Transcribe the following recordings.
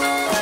Bye.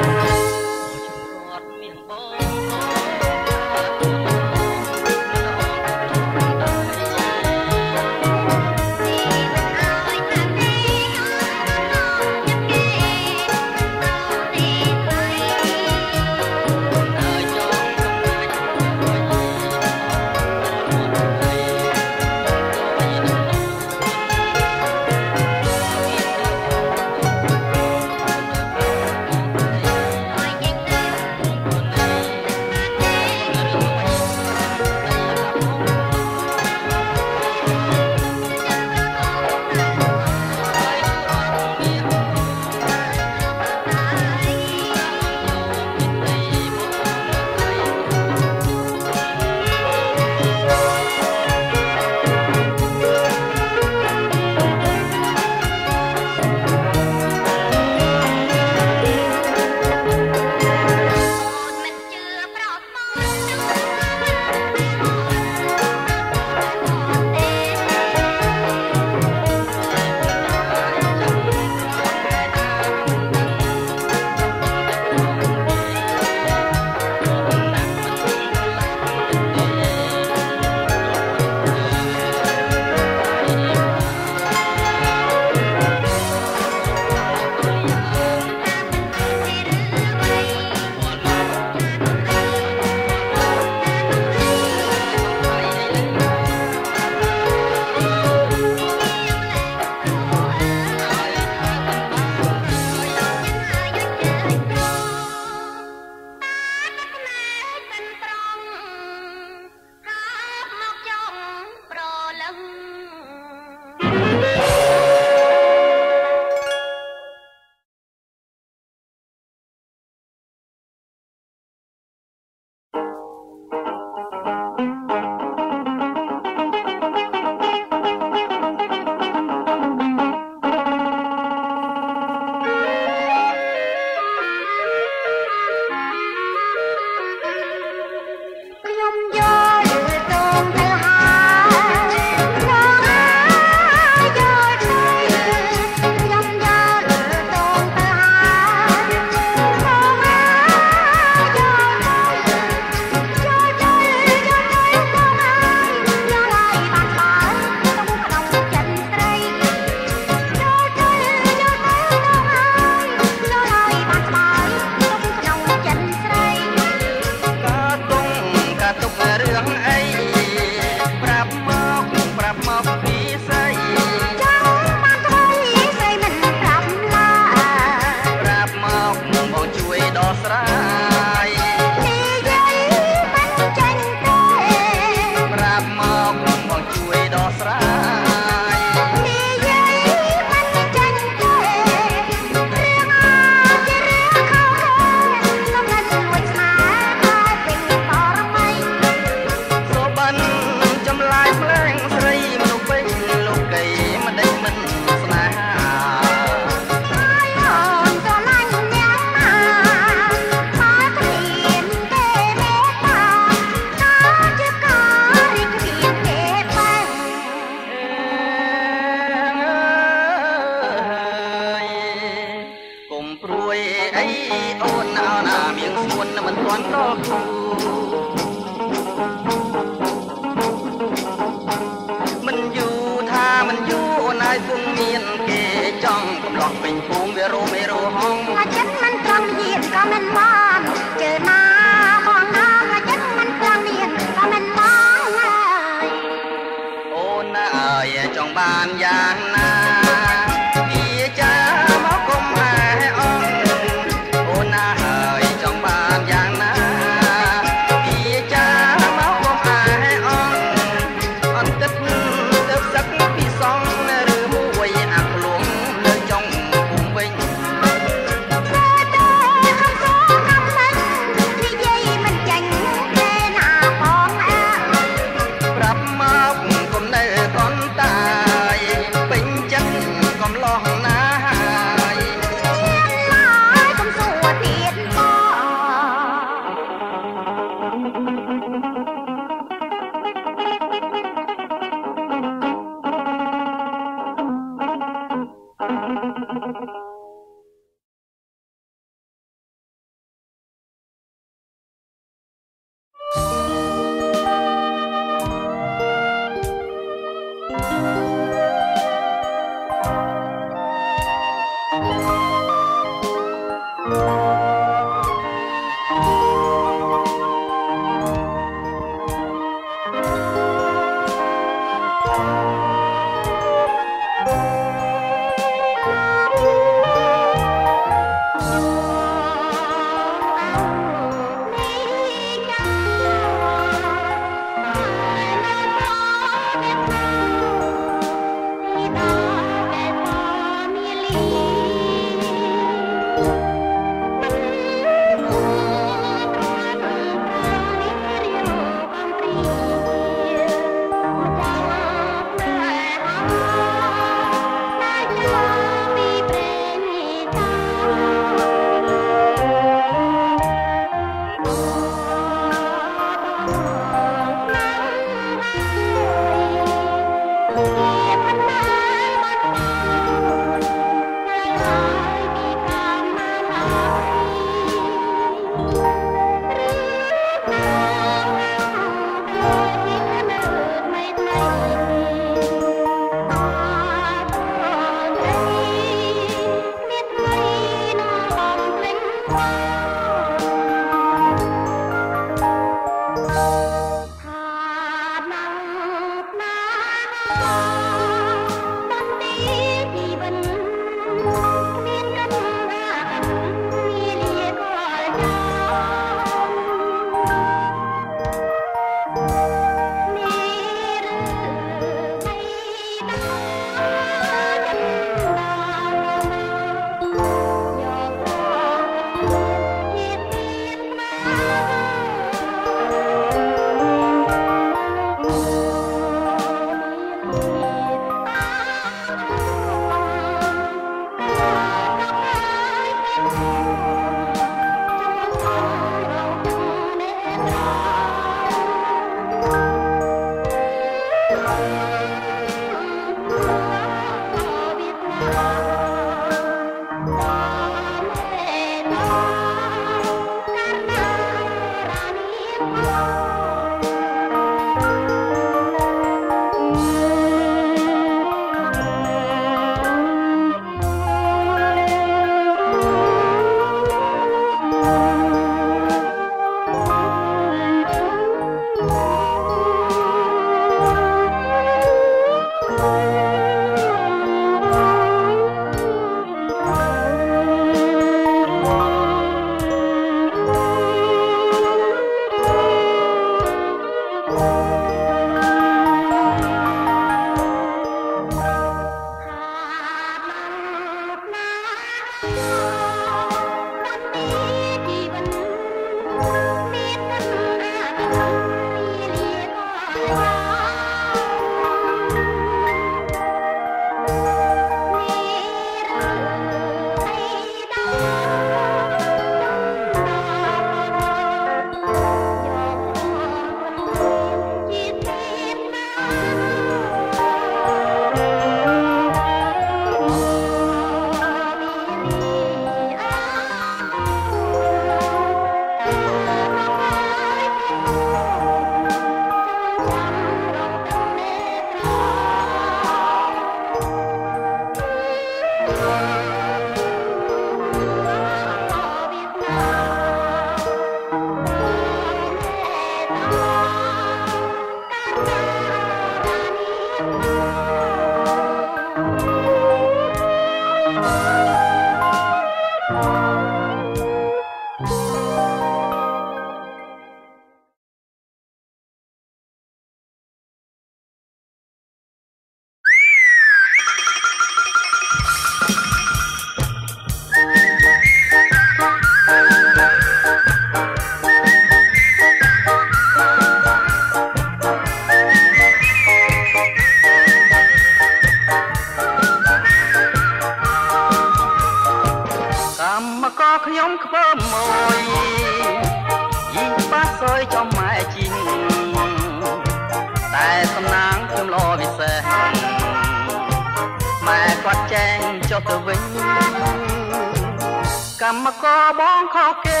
ទៅវិញកម្មករបងខកគេ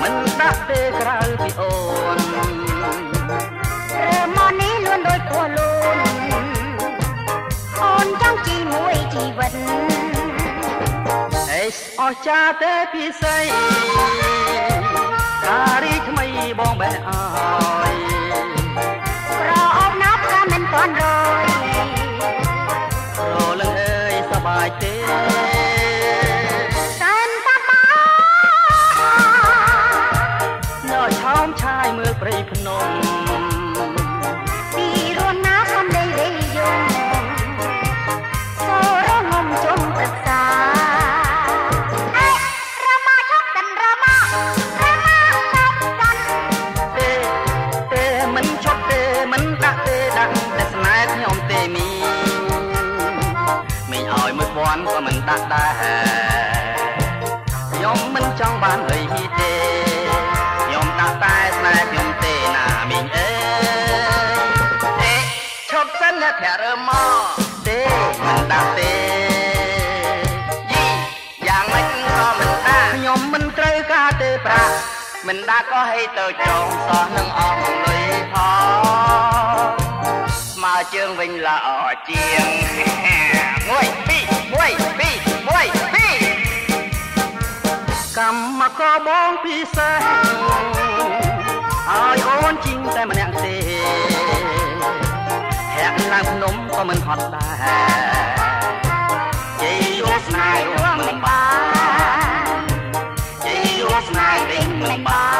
មិនដាក់ទេក្រៅពីអូនរើមកនេះលួនដូចពស់លូនអូនចង់ជីមួយជីវិតអេសអស់ចាទេពិសីការីថ្មីបងបែអើយ ក៏មិនដាក់ដែរខ្ញុំមិនចង់បានលុយទេខ្ញុំដាក់តែស្នេហ៍ខ្ញុំទេណាមីងអើយទេឈប់សិនអ្នកធារើមកទេមិនដាក់ទេយីយ៉ាងម៉េចក៏មិនដាក់ខ្ញុំមិនត្រូវការទេប្រាក់មិនដាក់ក៏ហីទៅចងសោះនឹងអស់លុយផងស្មើ ជើងវិញល្អជាងមួយពីរមួយពីរមួយពីរកម្មករបងពិសេសឲ្យអូនជីងតែម្នាក់ទេហាក់ឡើងភ្នំក៏មិនហត់ដែរជ័យយល់ស្នេហ៍រួមមិនបានជ័យយល់ស្នេហ៍វិញមិនបាន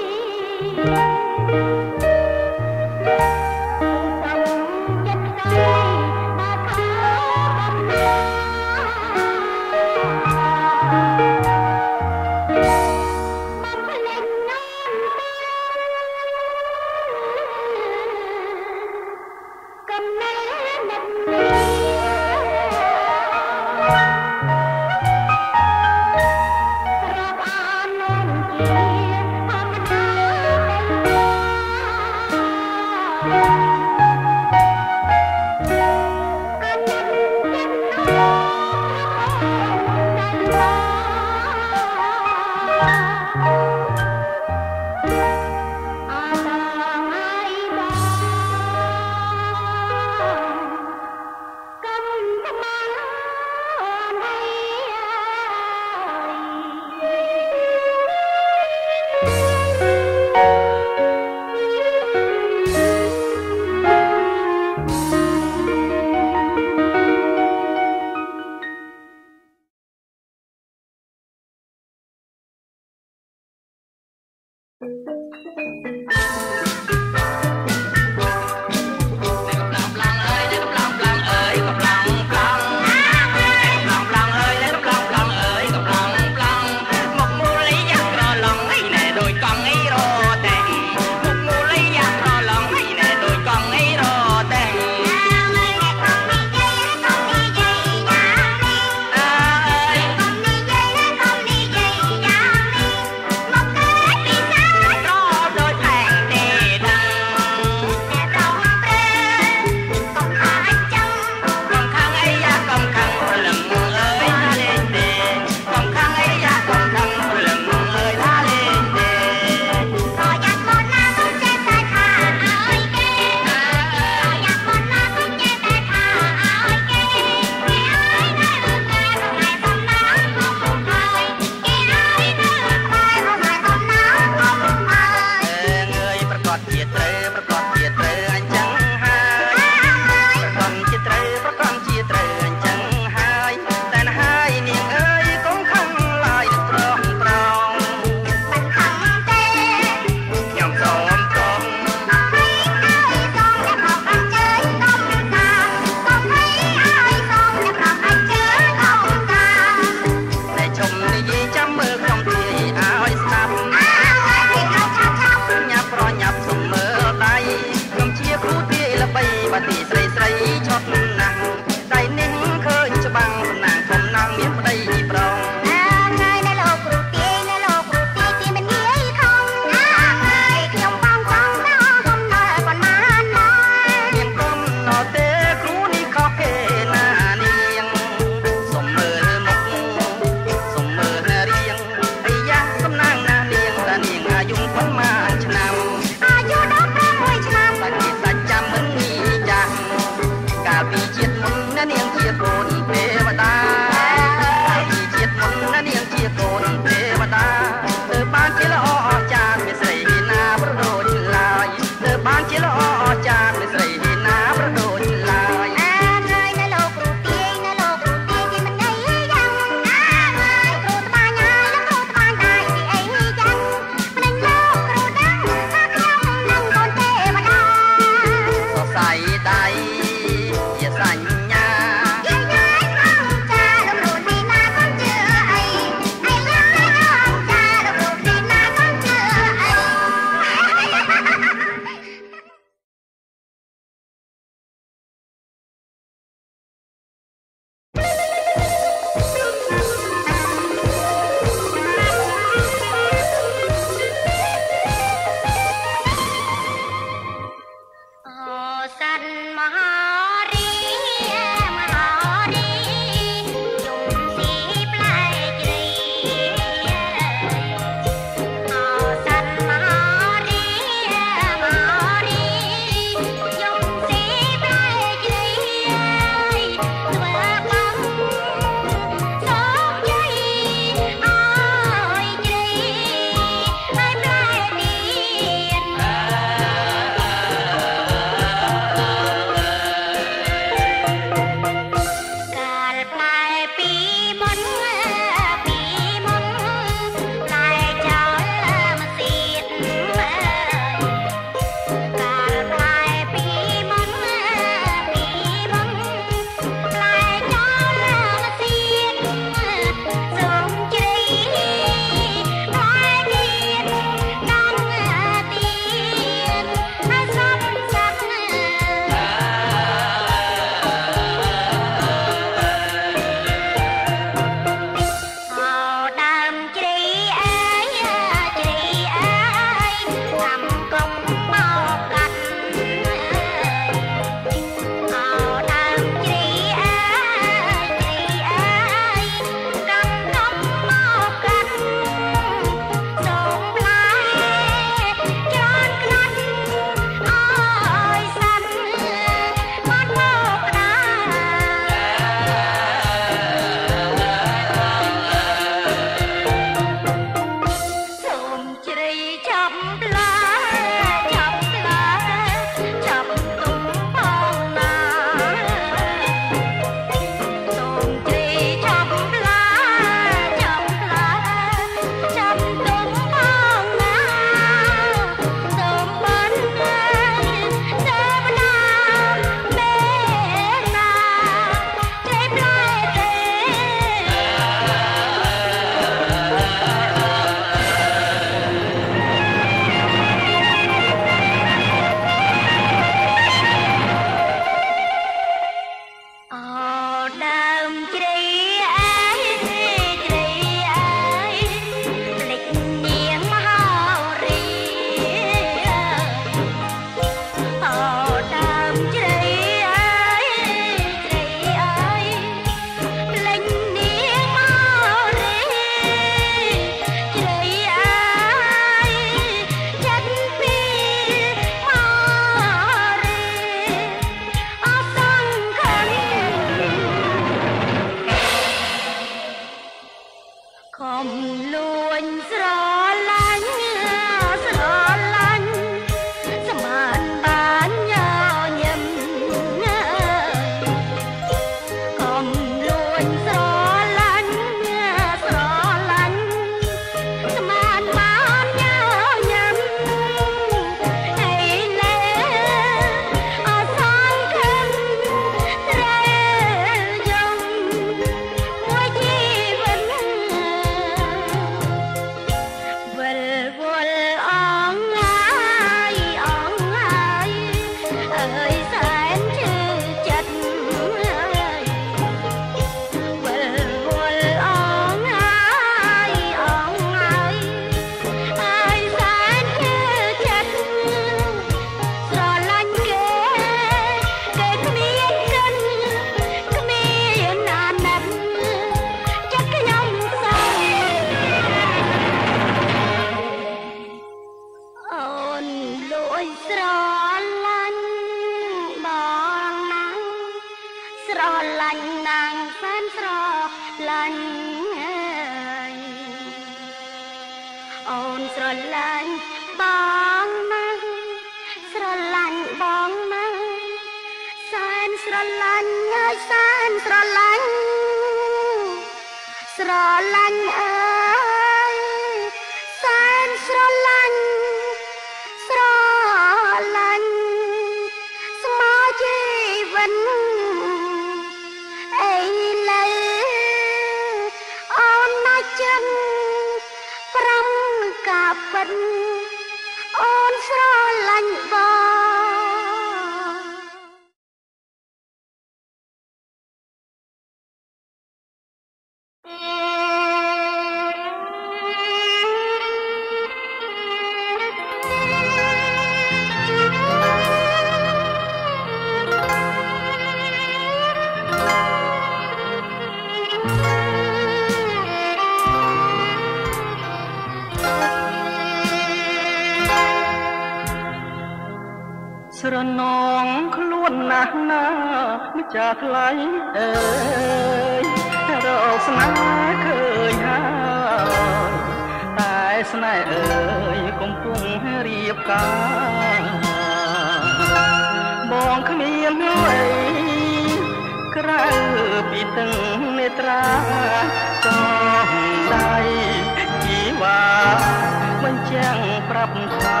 ចាំងប្រាប់ថា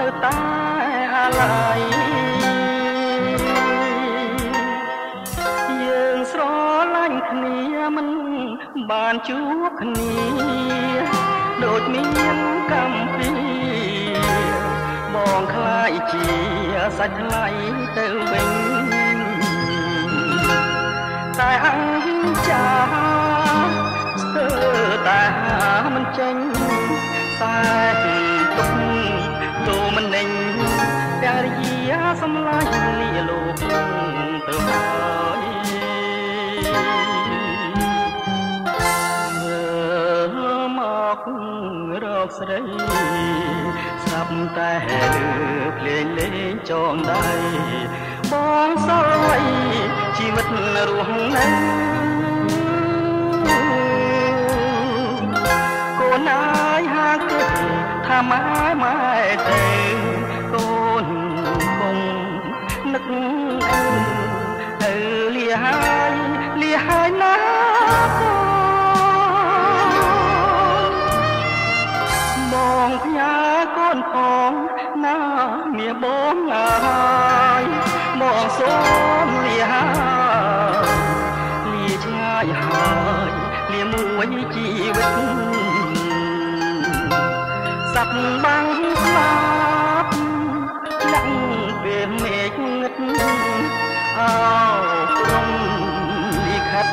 នៅតែអាឡ័យយើងស្រឡាញ់គ្នាមិនបានជួបគ្នាដូចមានកម្មពីបងខ្លាយជាសាច់ថ្លៃទៅវិញតែអង្ចាស្ទើរតែមិនចេញតែ យាសំឡាញ់លាលោកទៅហើយមើលមករកស្រីស្រាប់តែលើភ្លេងលេងចងដៃបងសល់ໄວជីវិតរស់នៅកូនអើយហាគេថាម៉ែម៉ែទេកូនគង់ នឹកអើអើលាហើយលាហើយណាកូនបងផ្ញើកូនផងណាមាបងអើយបងសូមលាហើយលាឆ្ងាយហើយលាមួយជីវិតសັບបាំងស្លា ឃងឹតអោព្រំលិខិត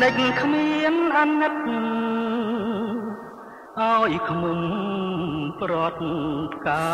នឹកគ្មានអាណិតឲ្យខ្មុំប្រត់ផ្កា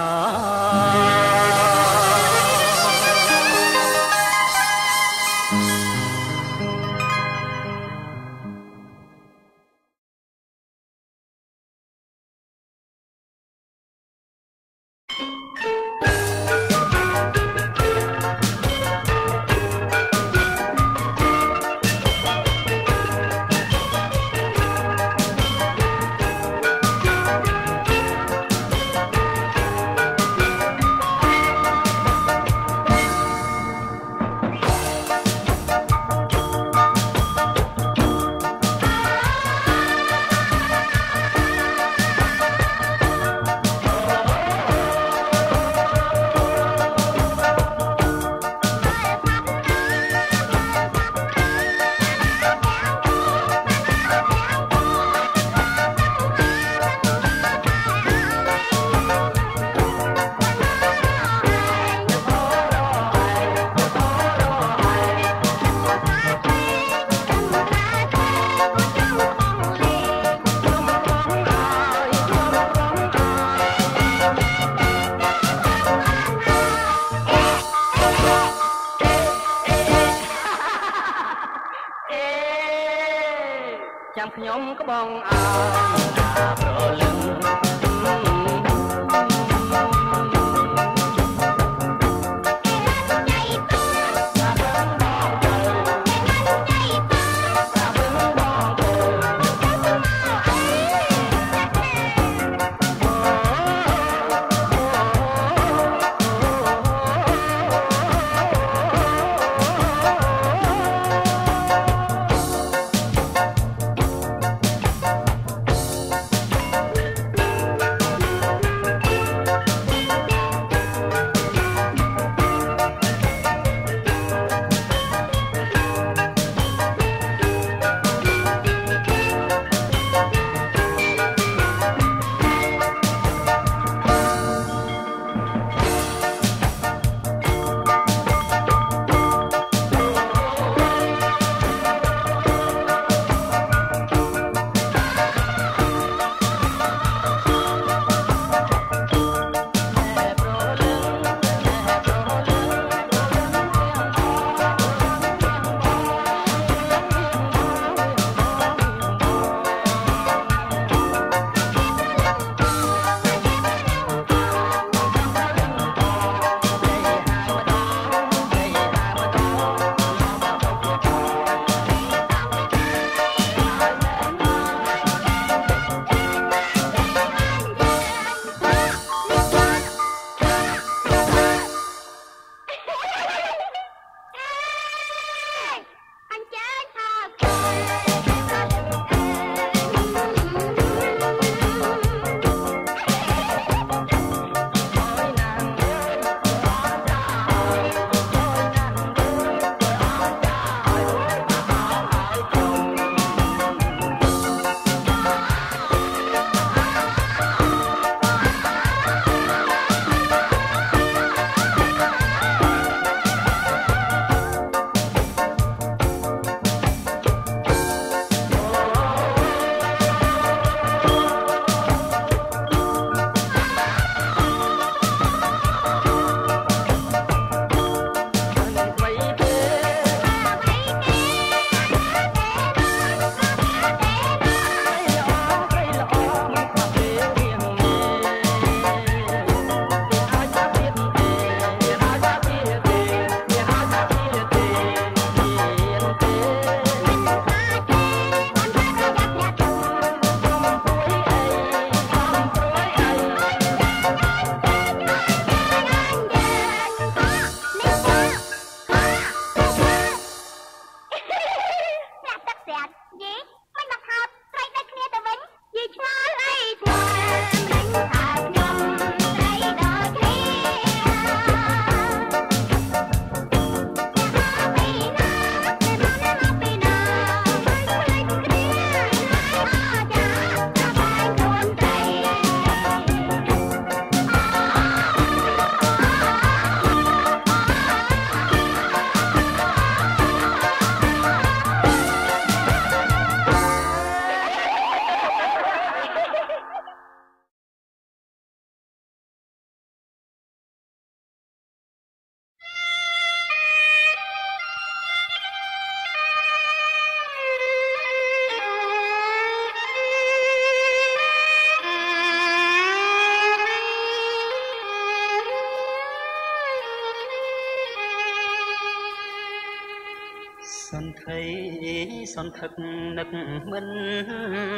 សន្ធឹកនឹកមិន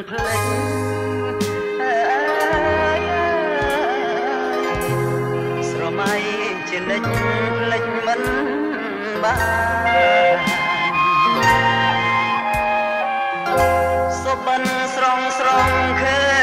ភ្លេចស្រមៃជានិចភ្លេចមិនបានសុបិនស្រងស្រងឃើញ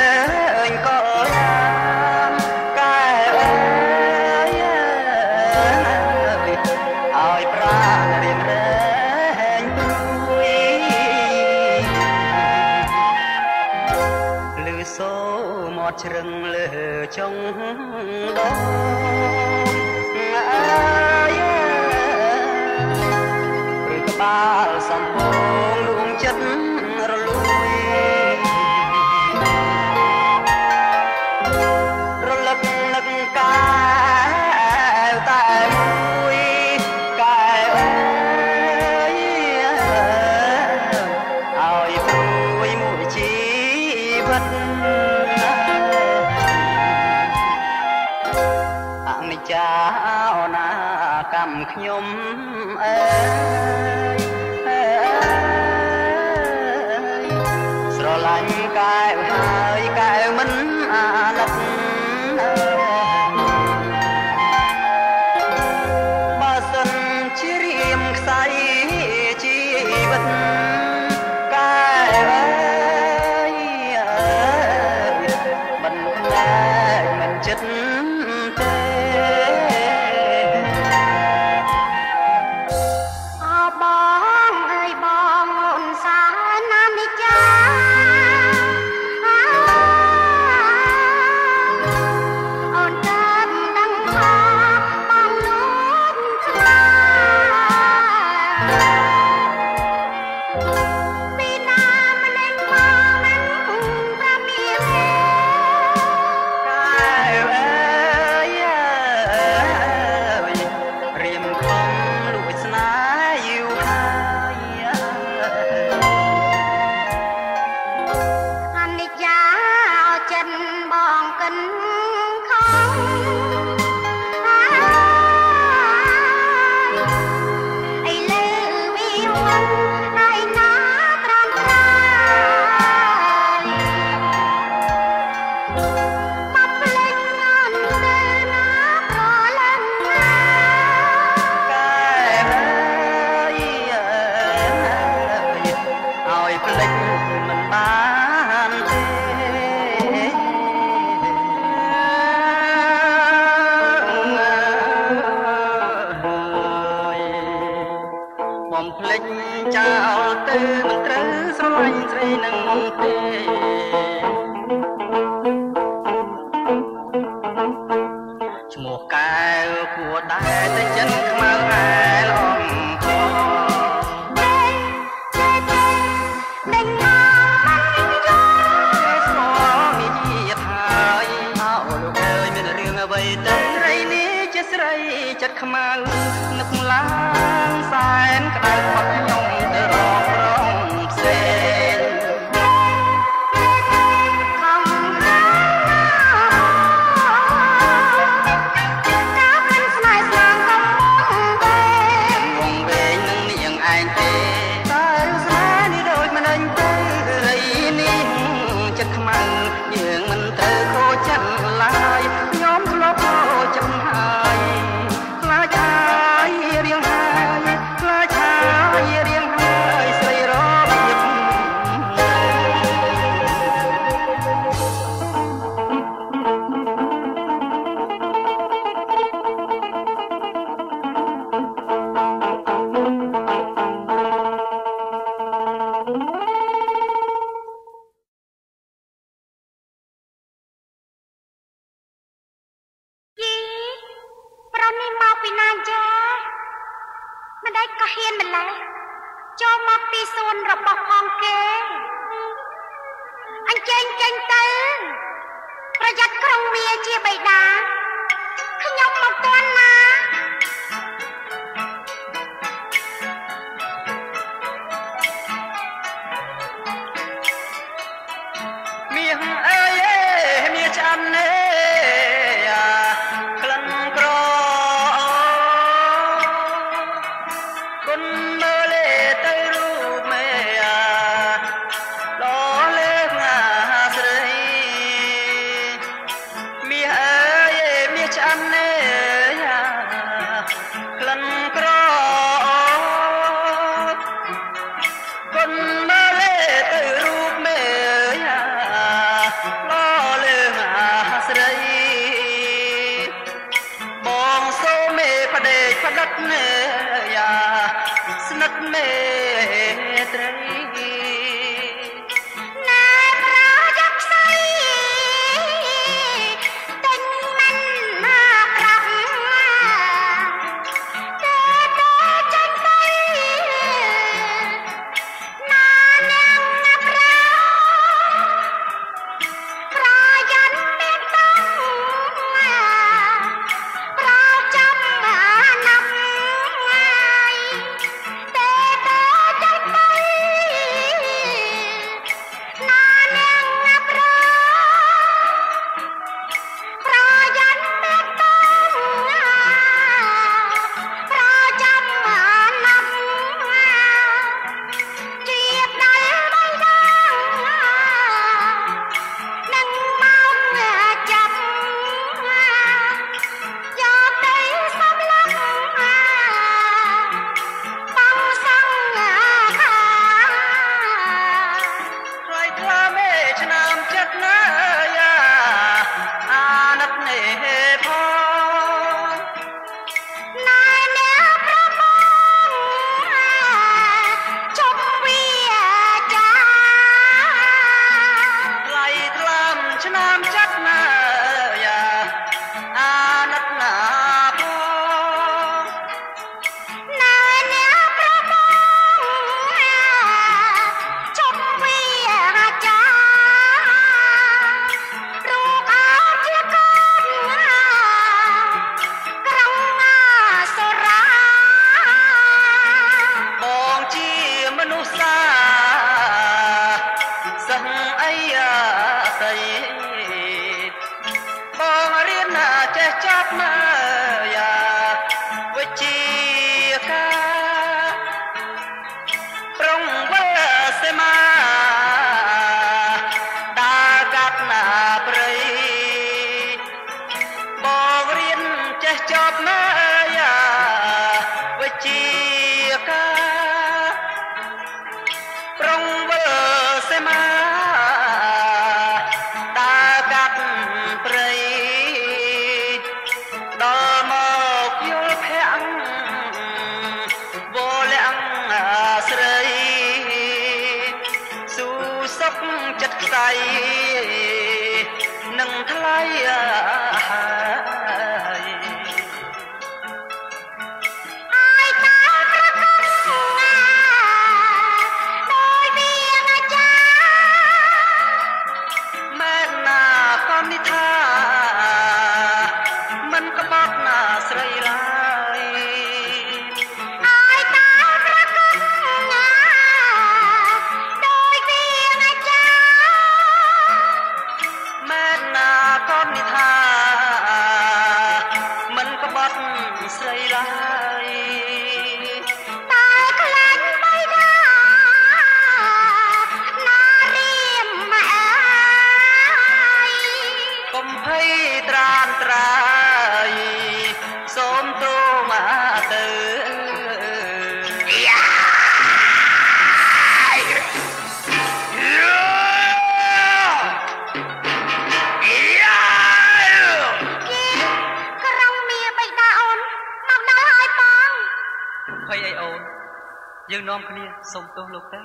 ទោសលោកទេ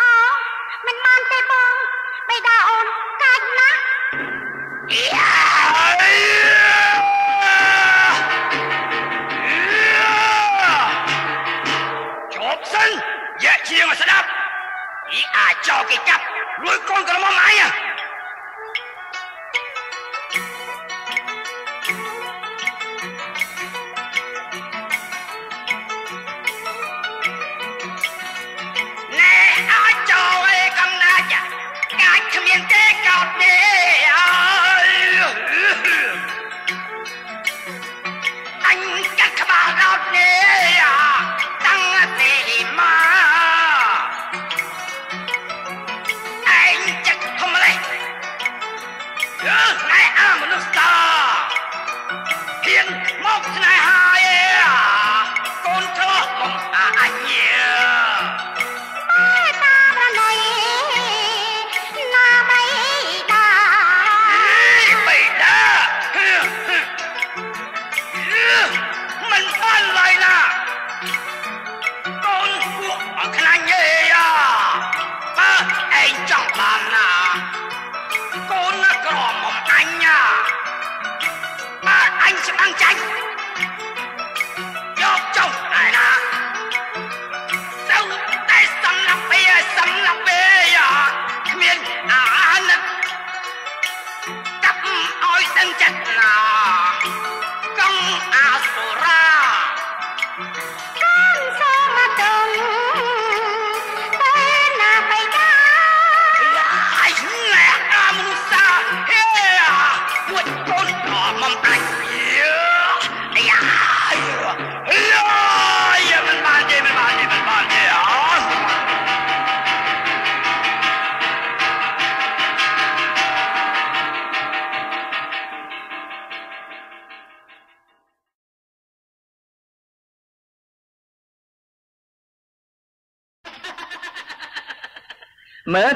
អូមិនបានទេបងបេដាអូនកាច់ណាស់ជាប់សិនយ៉ាក់ជាងស្ដាប់អ៊ីអាចចោលគេចាប់លួយកូនក្រមុំអញ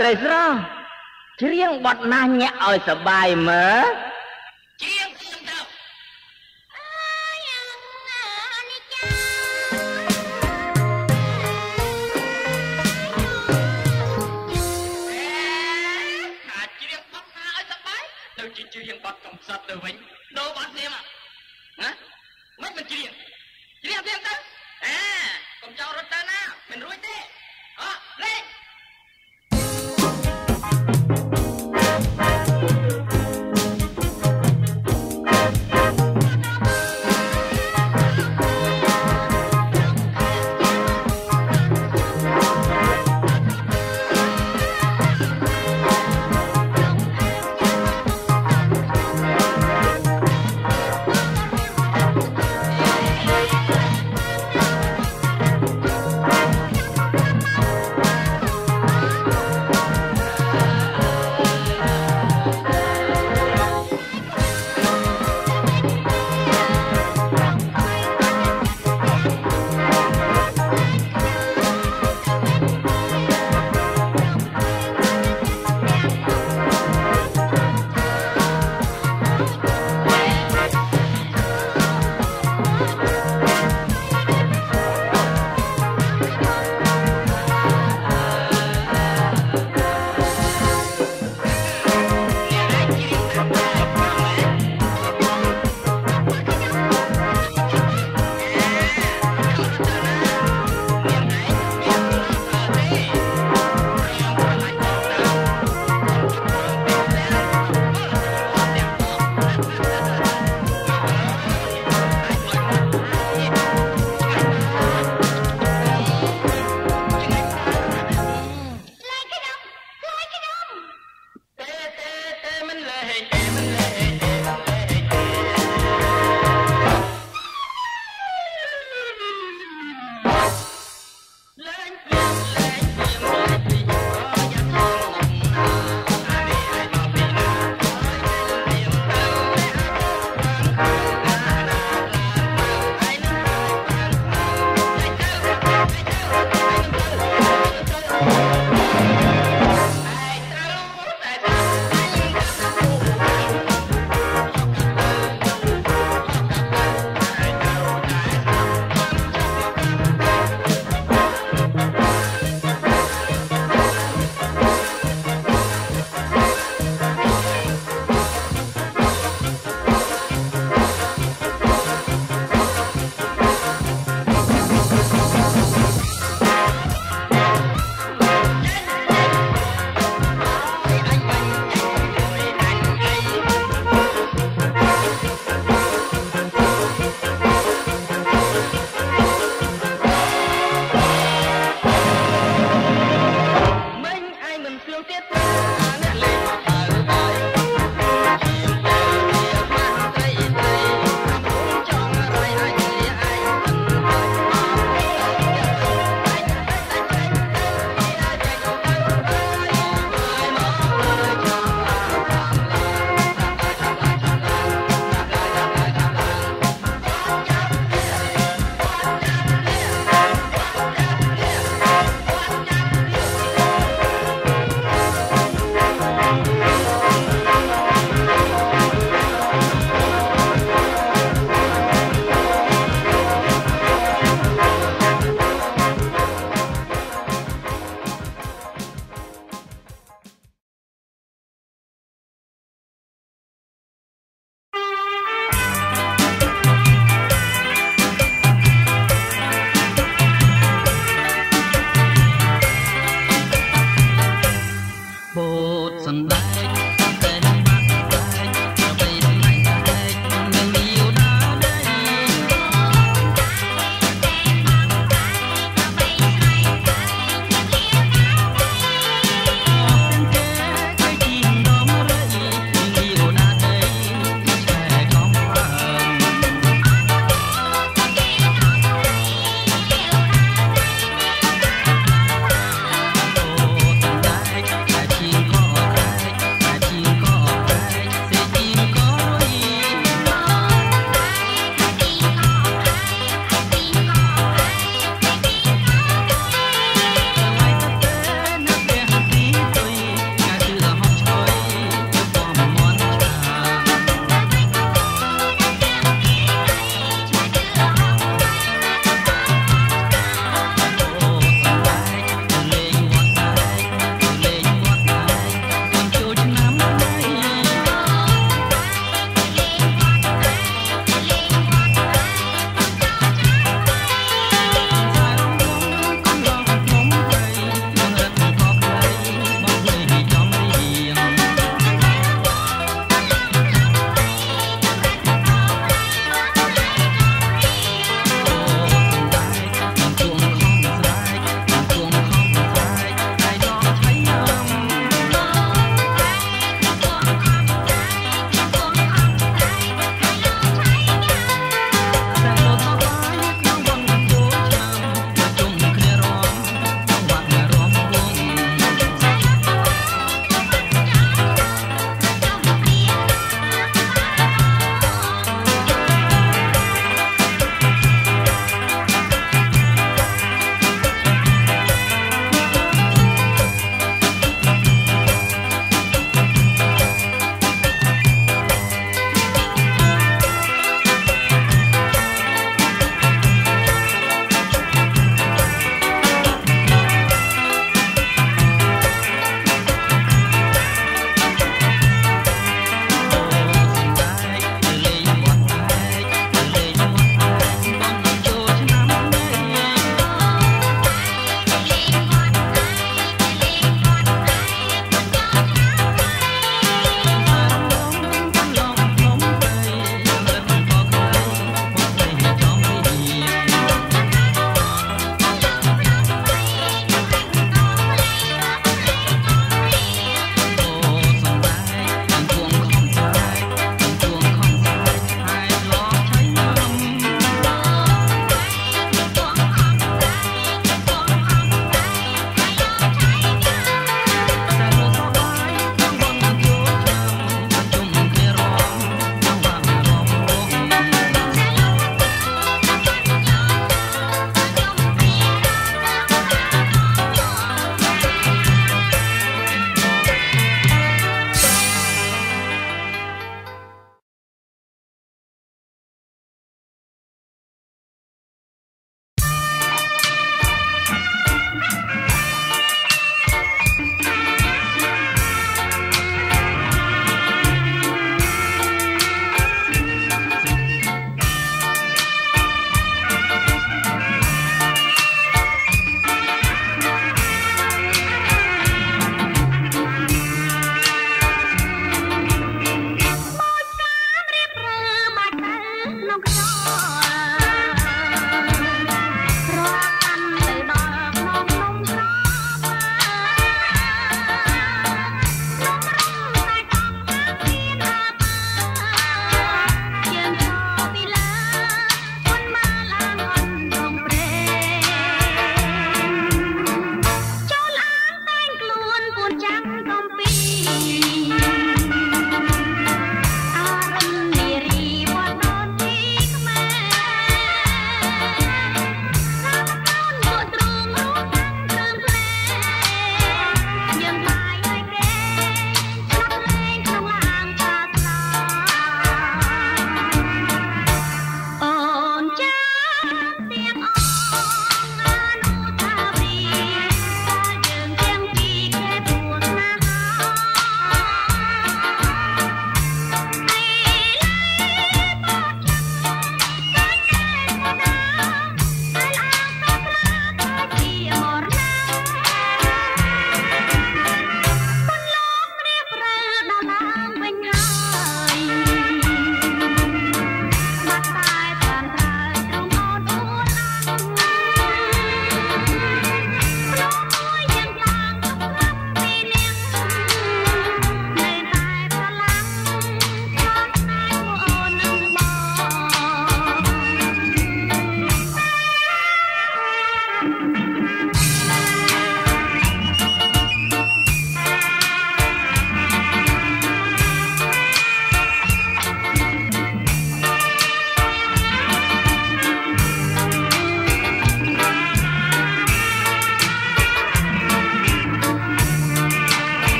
ត្រីស្រស់ច្រៀងបត់ណាស់ញាក់ឲ្យសបាយមើល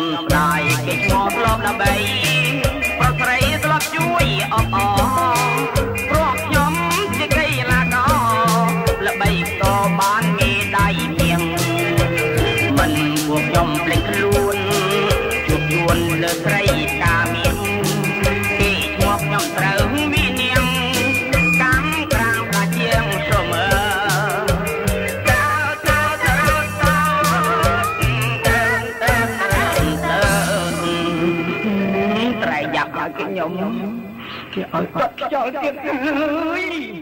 ចំស្ដាយគេឈ្មោះធ្លាប់ដើម្បីប្រស្រីស្លាប់ជួយអបអរ Trời ơi.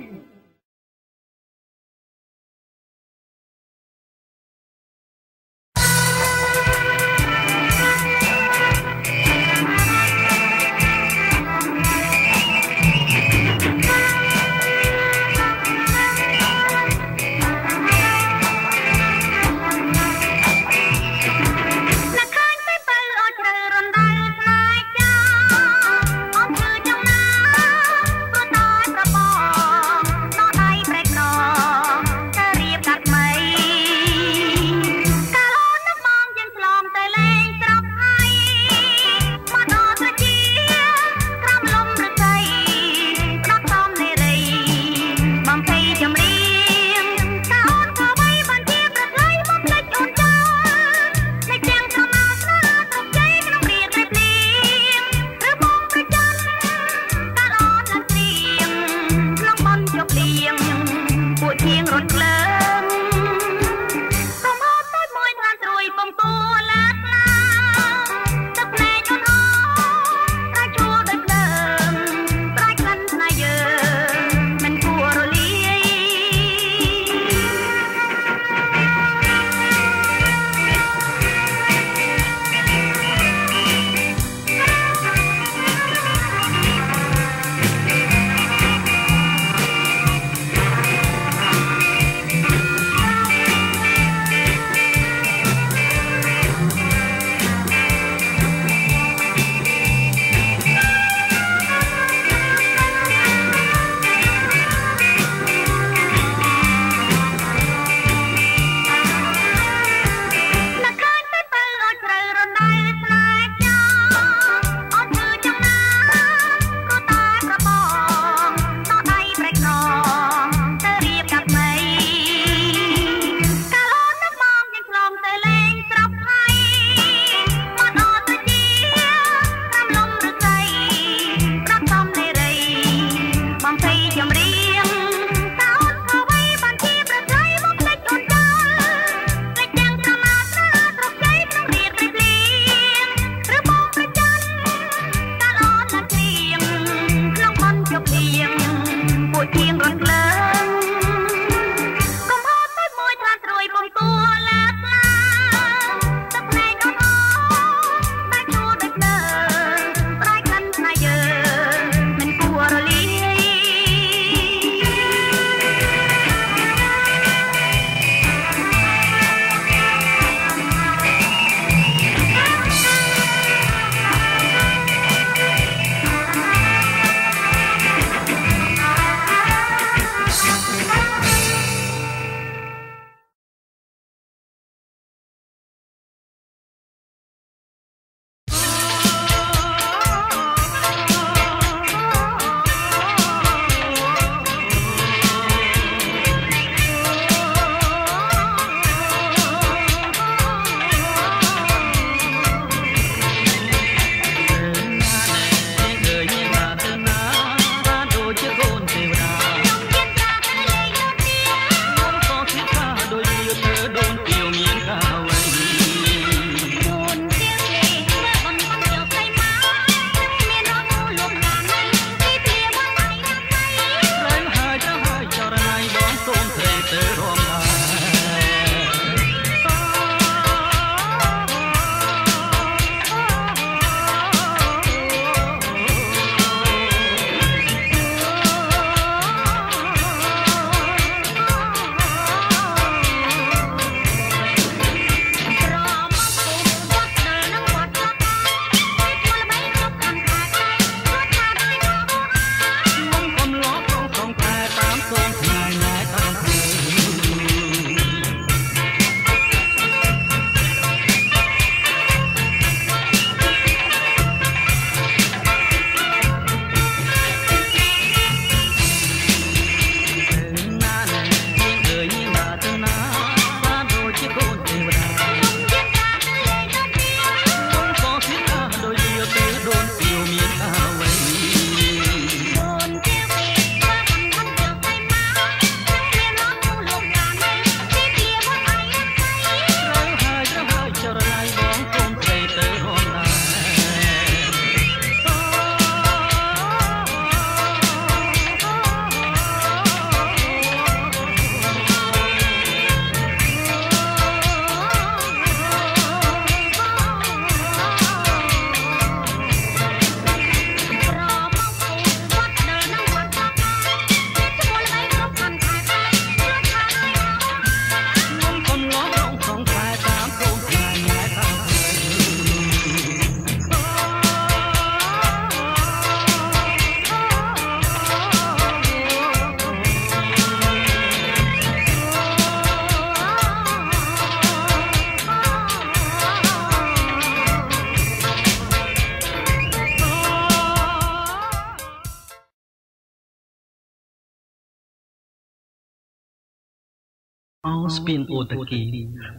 ពីអូតាគី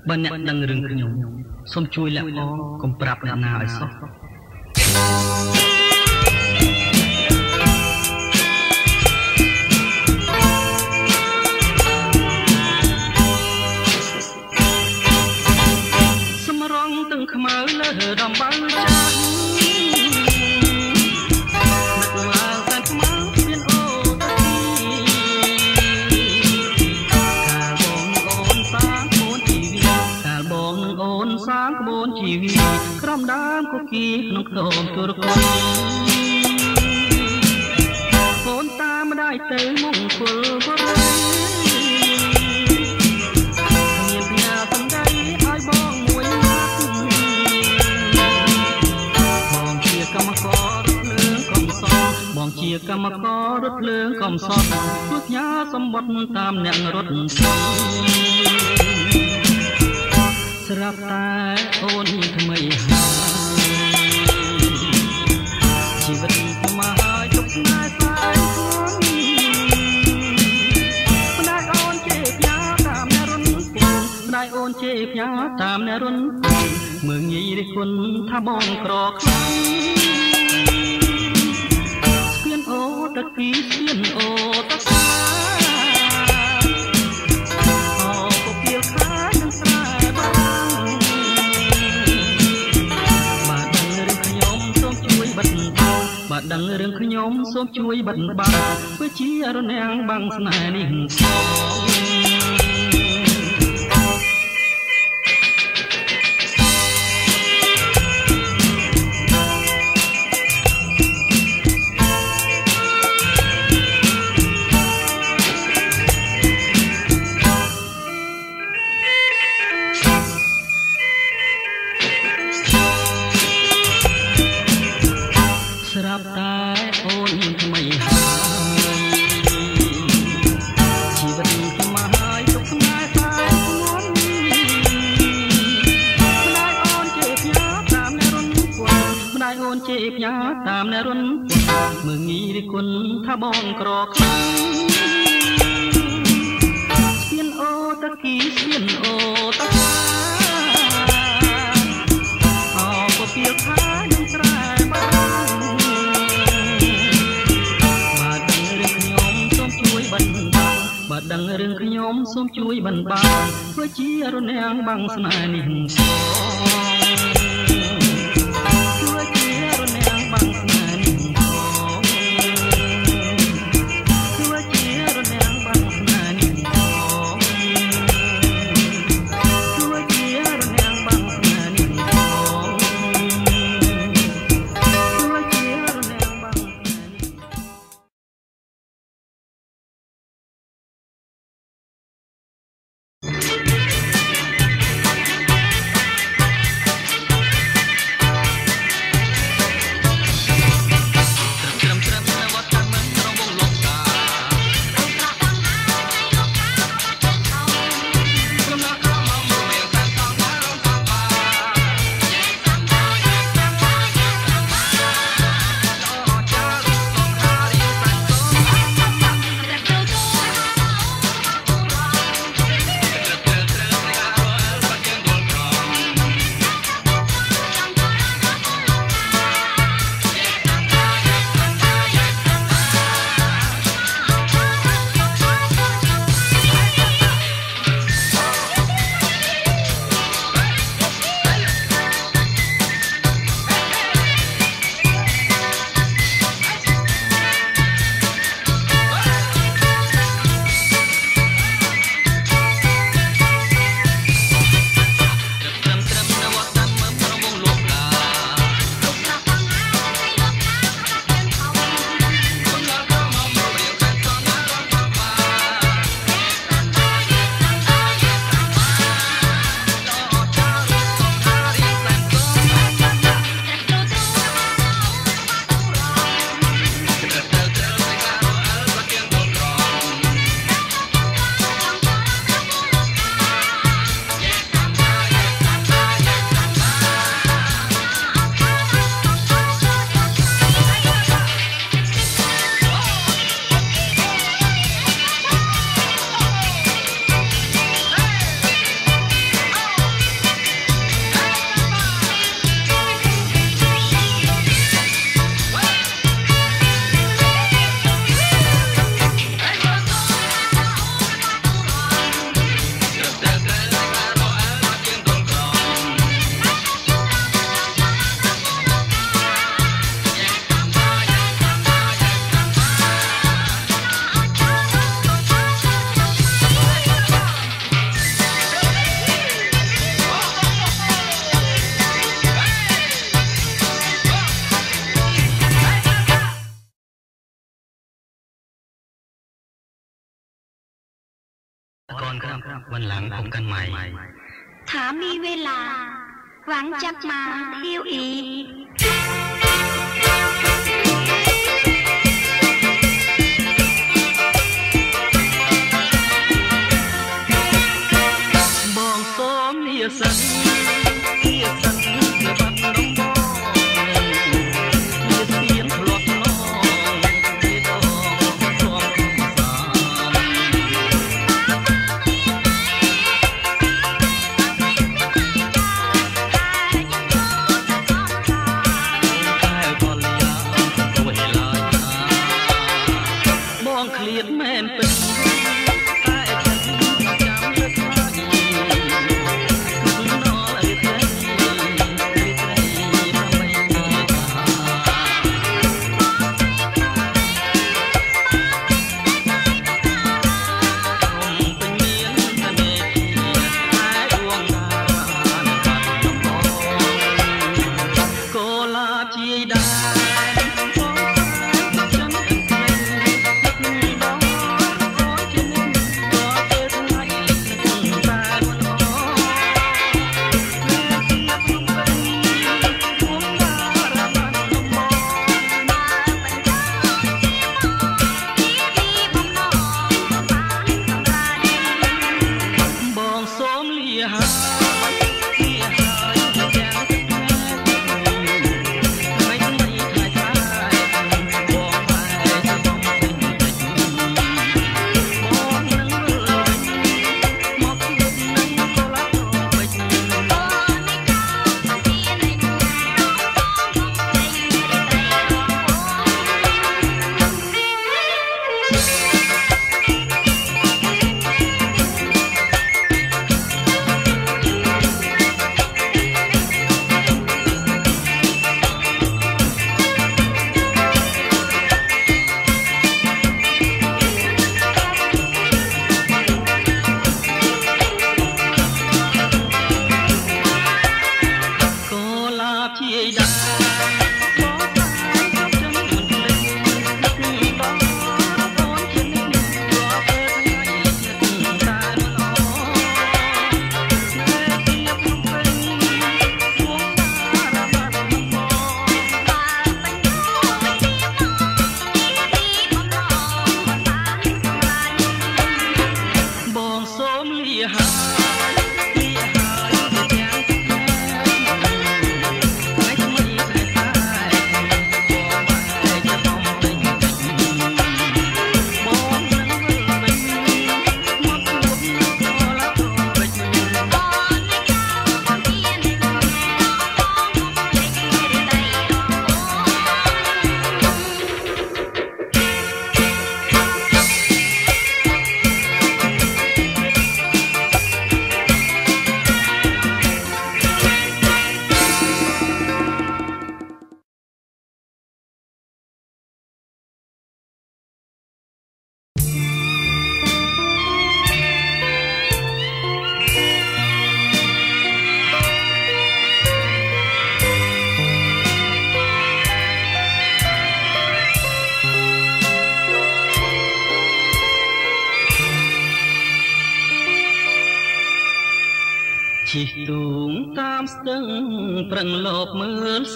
បើអ្នកដឹងរឿងខ្ញុំសូមជួយលាក់ផងកុំប្រាប់អ្នកណាឲ្យសោះ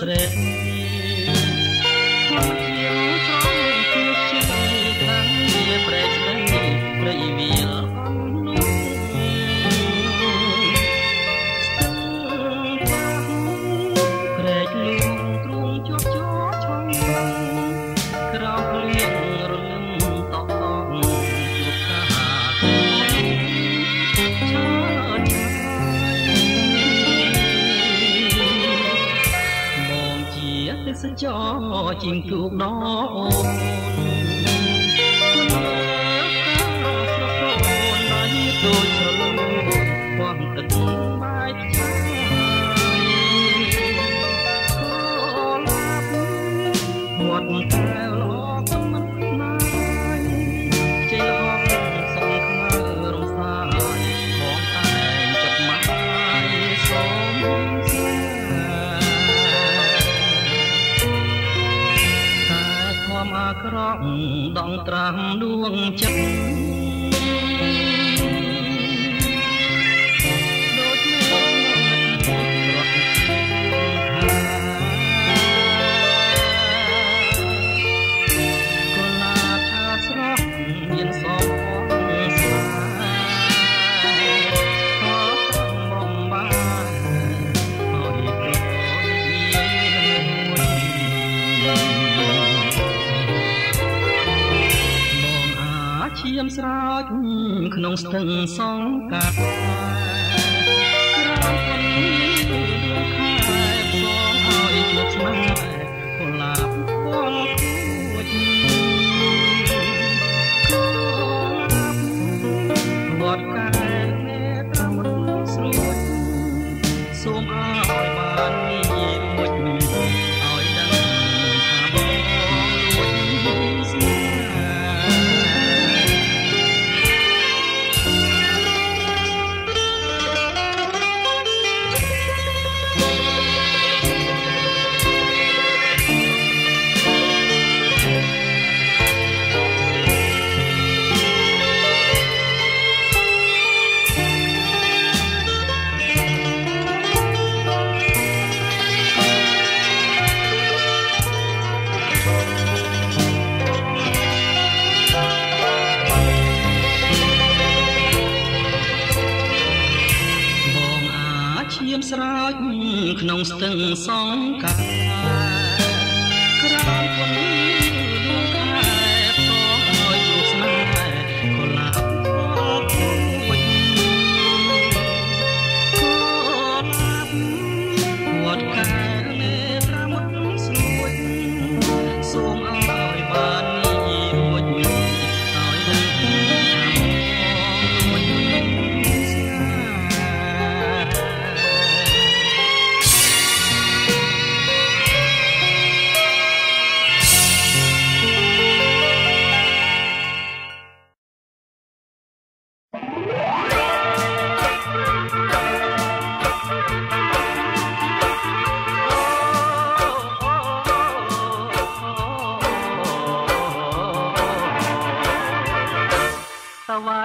មើល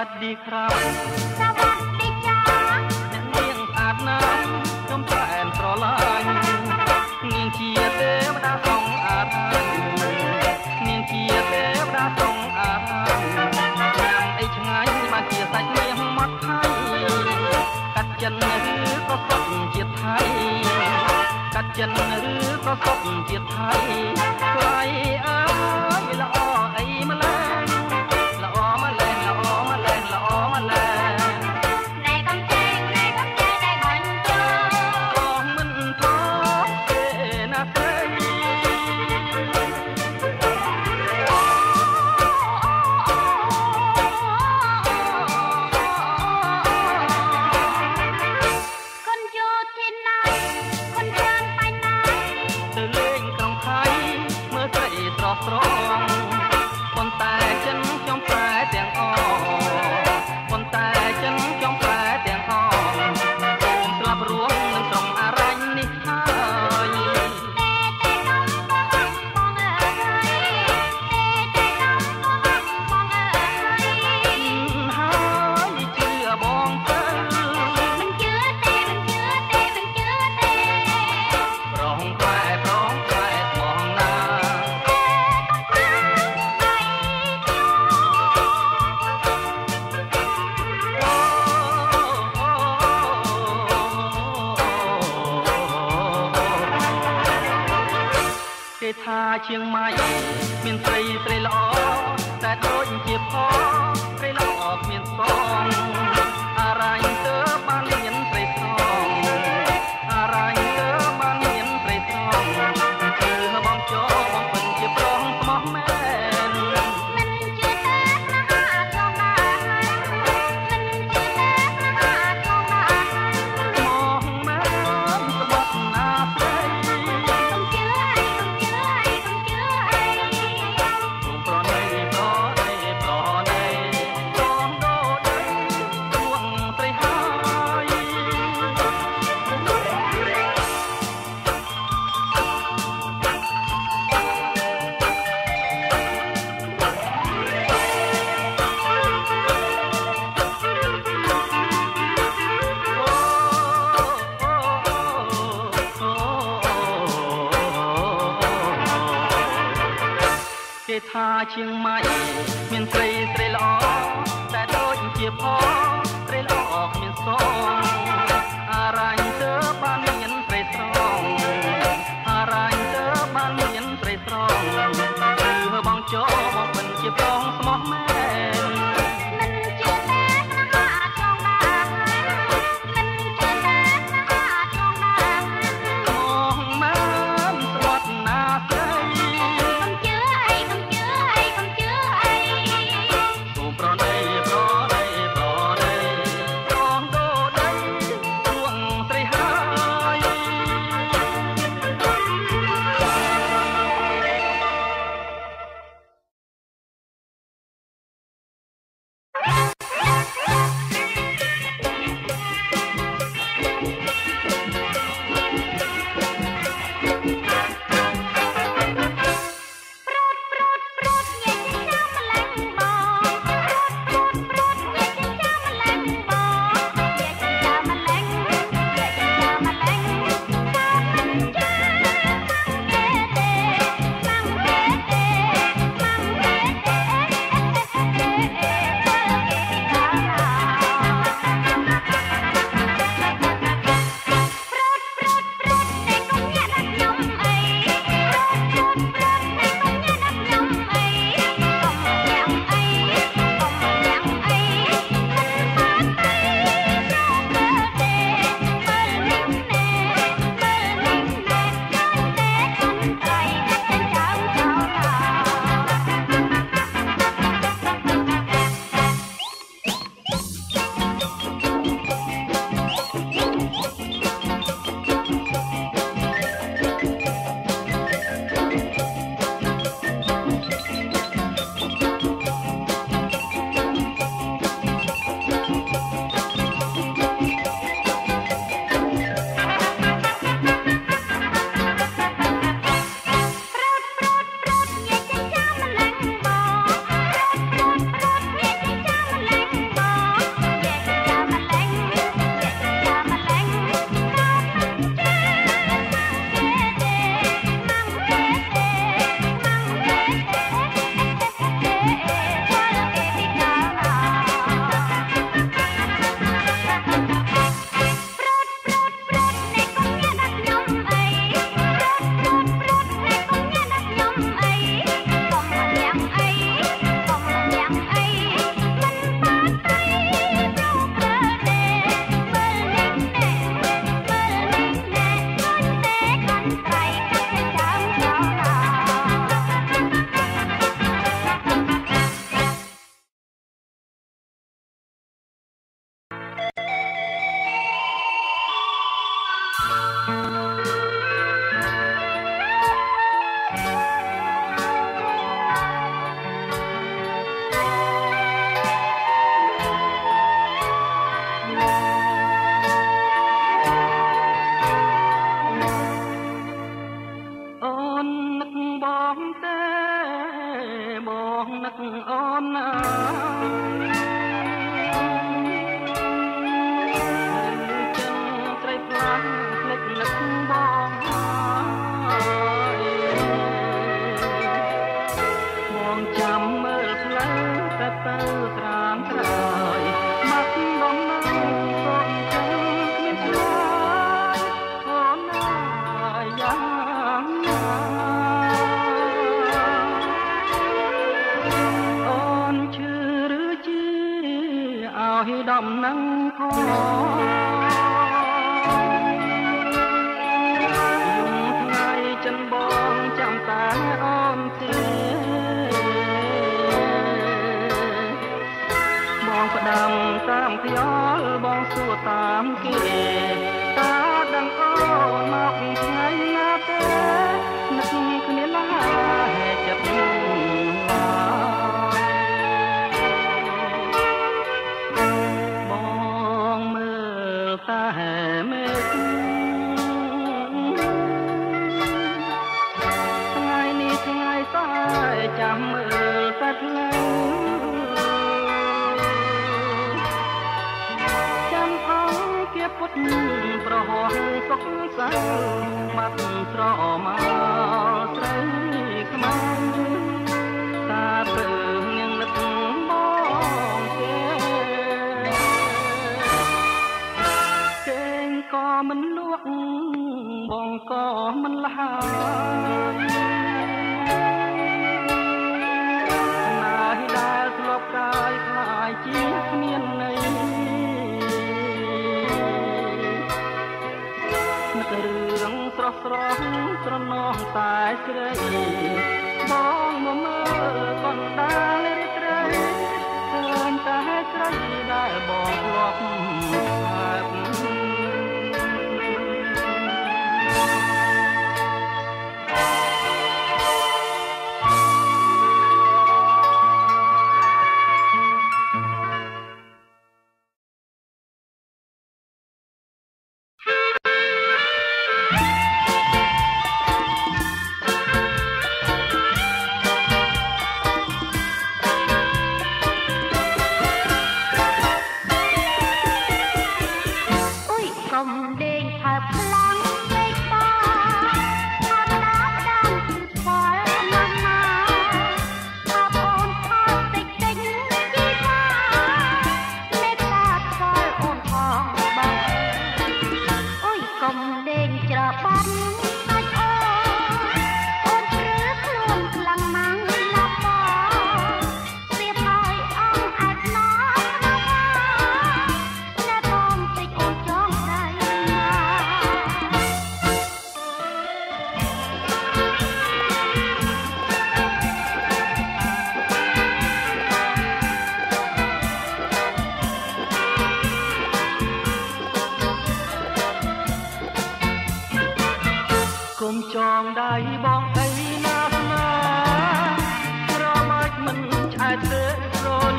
សดีครับสวัสดีจ้าអ្នកនាងស្អាតណាស់ខ្ញុំប្រែនស្រឡាញ់នាងជាទេវតាសងអាថ៌នាងជាទេវតាសងអាថ៌យ៉ាងអីឆ្ងាញ់មកជាសាច់មាសមកថៃកាត់ចិនឬក៏សុកជាតិថៃកាត់ចិនឬក៏សុកជាតិថៃថ្លៃអើយល្អអីម្ល៉េះ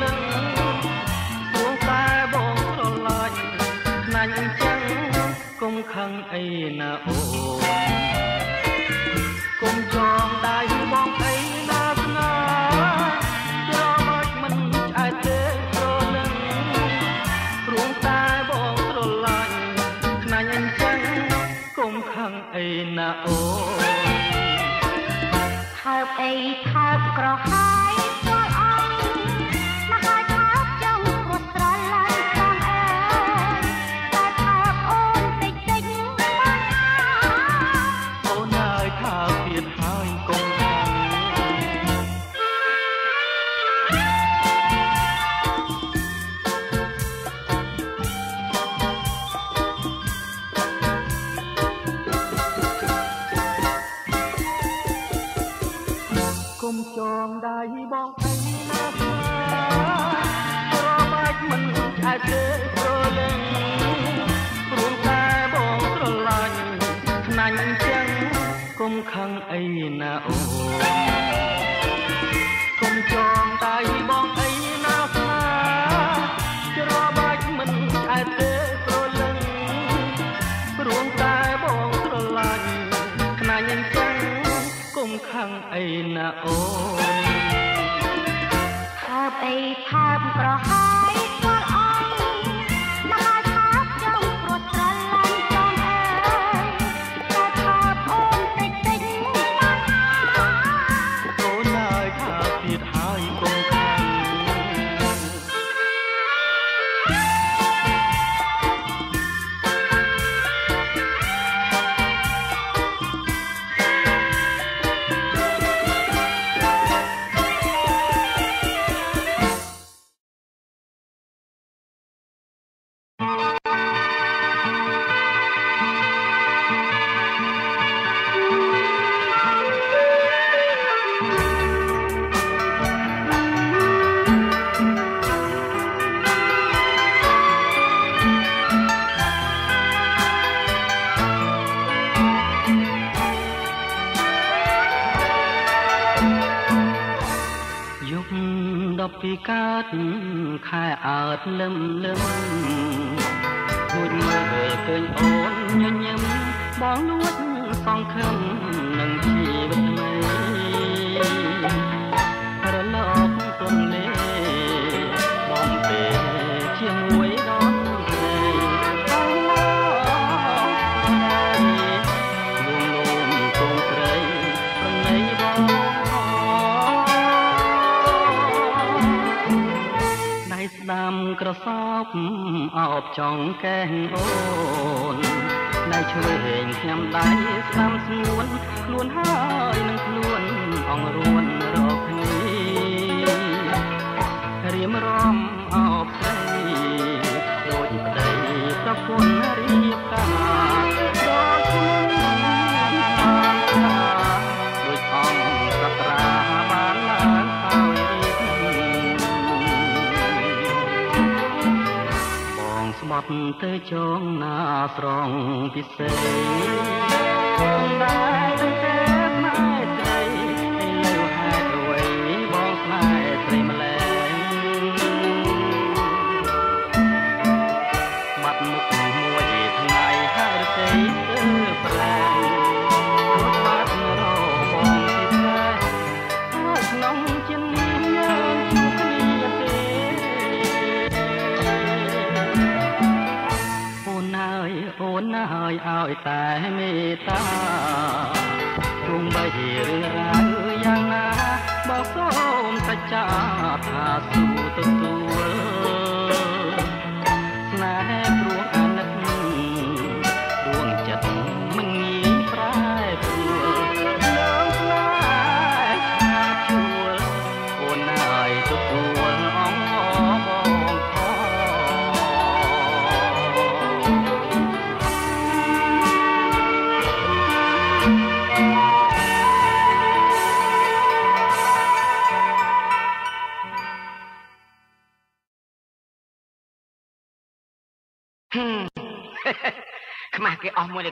លឹងទោះតែបងស្រឡាញ់ណាញ់ចឹងគុំខឹងអីណាអូនគុំចងដៃបងអីណាស្នាច្រមុចមិនឆ្អែតទេស្រលឹងព្រោះតែបងស្រឡាញ់ណាញ់ចឹងគុំខឹងអីណាអូនថើបអីថើបក្រហាយ ដងដៃបងឯងណាប្របាច់មិនឆ្អែតទេព្រលឹងព្រមតែបងស្រឡាញ់ខ្នាញ់ទាំងគុំខឹងអីណាអូន ងថើបអីថើបក្រហម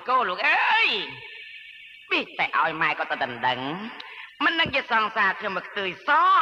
គោលោកអើយបិះតែឲ្យម៉ែគាត់ទៅដណ្ដឹងមិននឹងជាសង្សារខ្ញុំមកខ្ទួយសោះ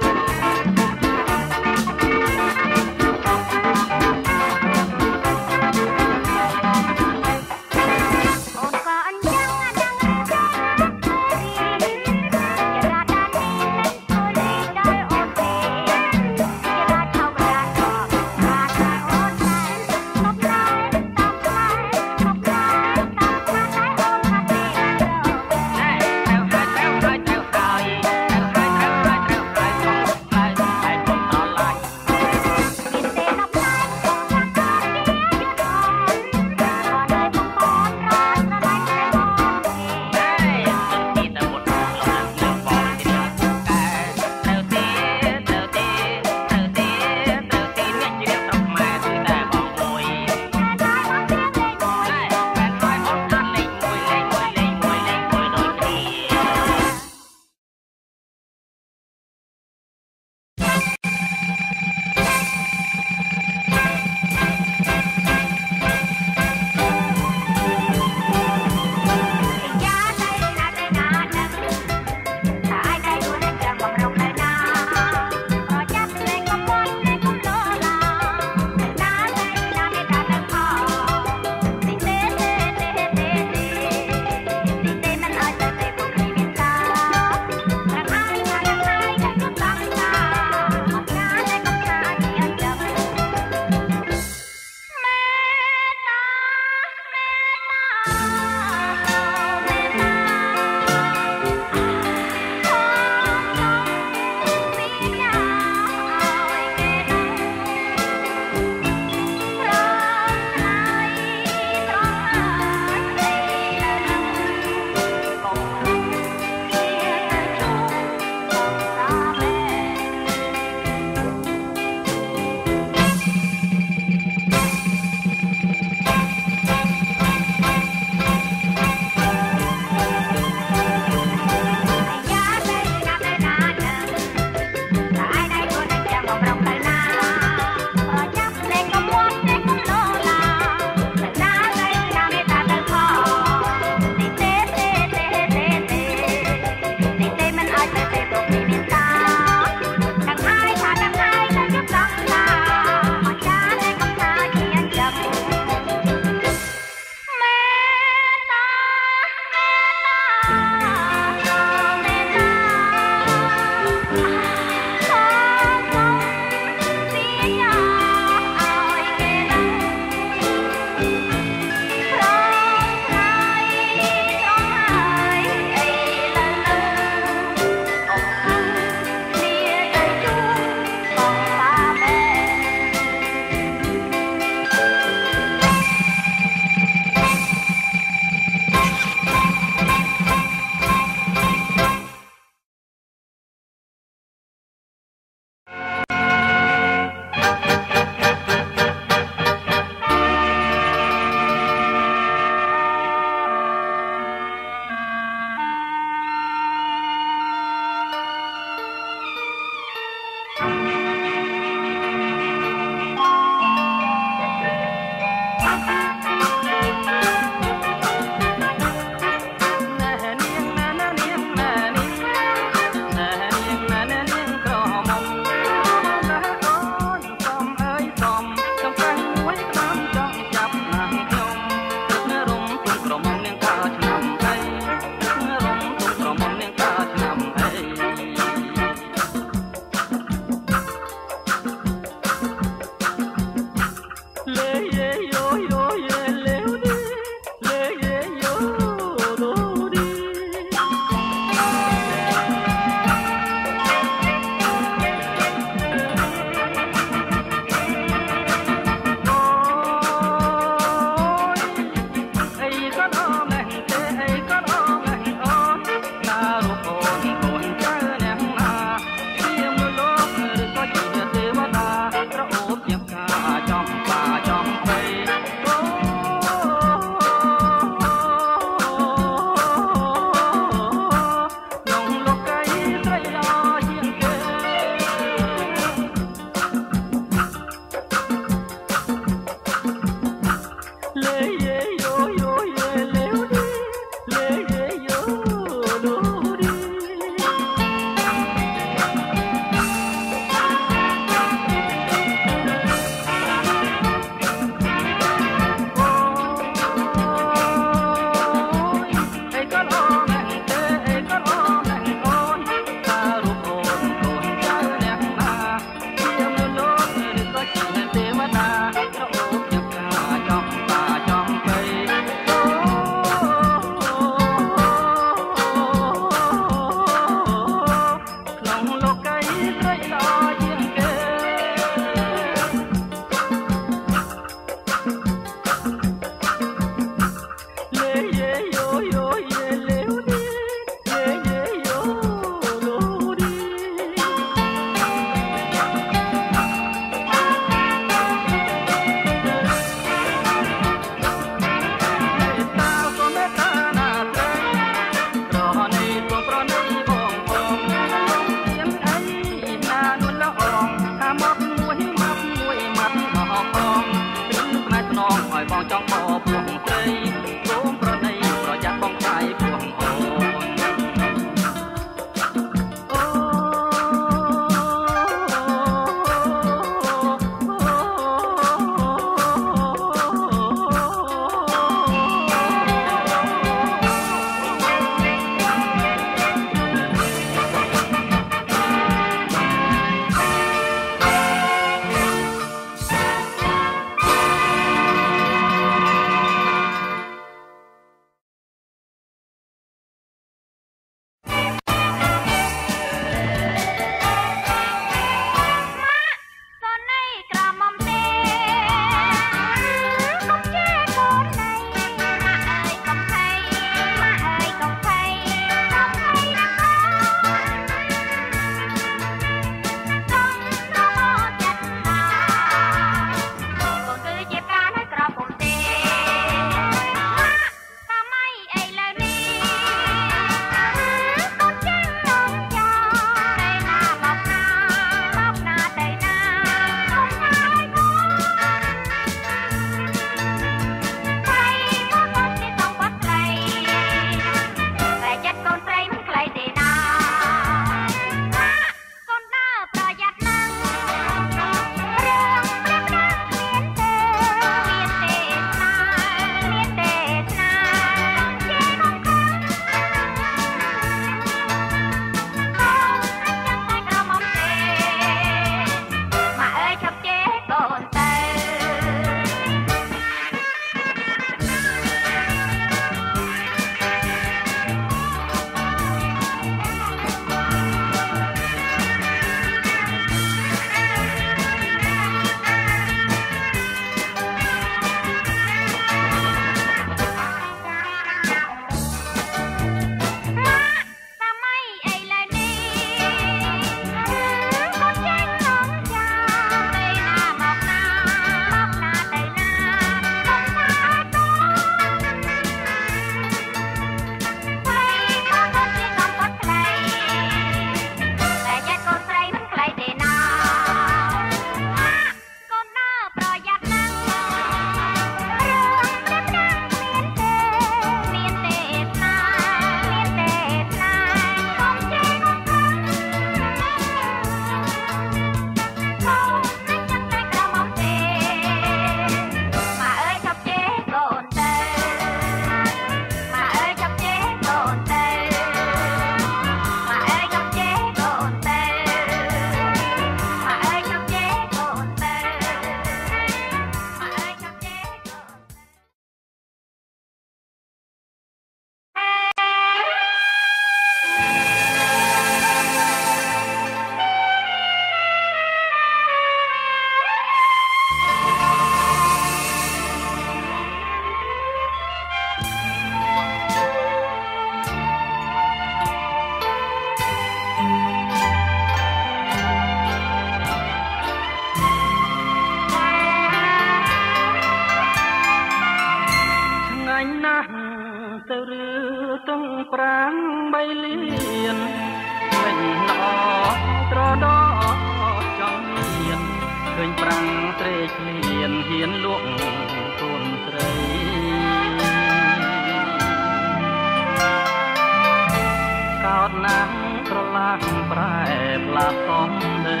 ស់សំដី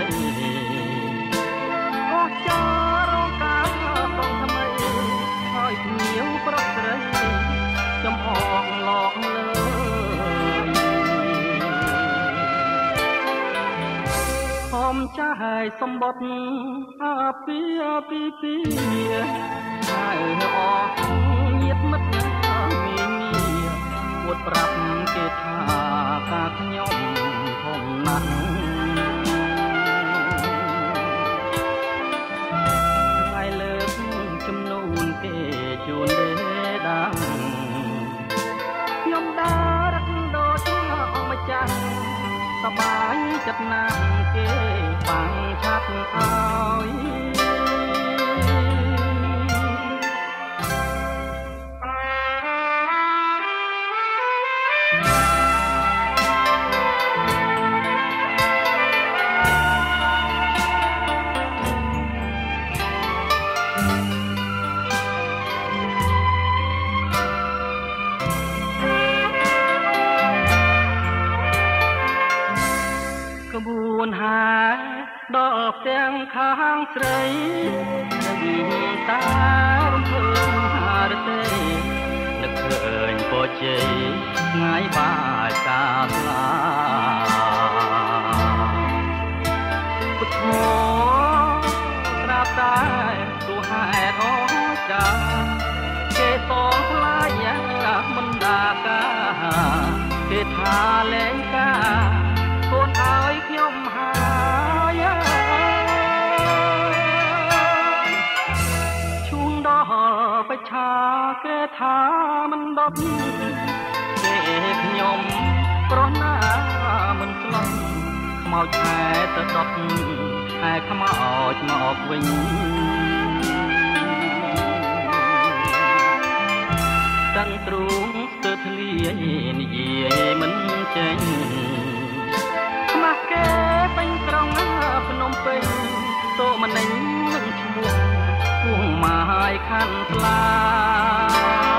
អស់ចារងការក្នុងថ្មីហើយភ្នៀវប្រកស្រីចំអងឡកលើហមចាស់សម្បត្តិអាពីអាពីពីហើយអស់ញាតមិត្តមីមីួតប្រាប់គេថាការខ្ញុំធំណាស់ សបាយចិត្តណាស់គេបាំងឆាត់ឲ្យ ដល់ផ្ទាំងខាងស្រីនឹងតារំភើបហារទេនឹកឃើញពរជ័យថ្ងៃបាយកាស្លាពុទ្ធោត្រាប់តែទោះហេតុអស្ចារគេសងខ្លាយមិនដាកាគេថាលែងការកូនឲ្យខ្ញុំហើ បច្ឆាគេថាមិនដប់គេខ្ញុំប្រណាមិនស្លន់ខ្មោចខែទៅដប់ខែខ្មោចមកវិញតាំងទ្រូងស្ទើរធ្លាយនិយាយមិនចេញខ្មាស់គេពេញក្រុងភ្នំពេញតោមនិញនឹងឈ្មោះ ពួងម៉ាយខាន់ស្